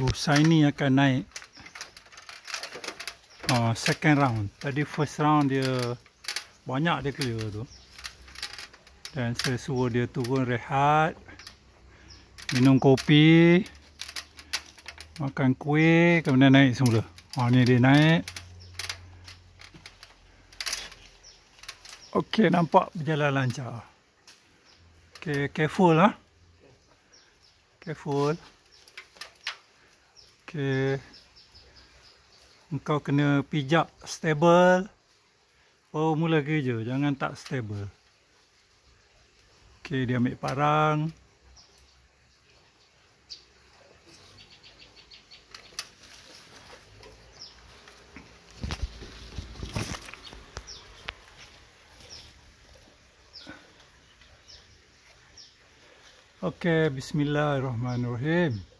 Lusa ini akan naik uh, second round. Tadi first round dia banyak dia clear tu. Dan saya suruh dia turun rehat. Minum kopi. Makan kuih. Kemudian naik semula. Oh, ni dia naik. Okey, nampak berjalan lancar. Okey, careful lah. Careful. Okey. Engkau kena pijak stable. Baru mula kerja. Jangan tak stable. Okey, dia ambil parang. Okey, bismillahirrahmanirrahim.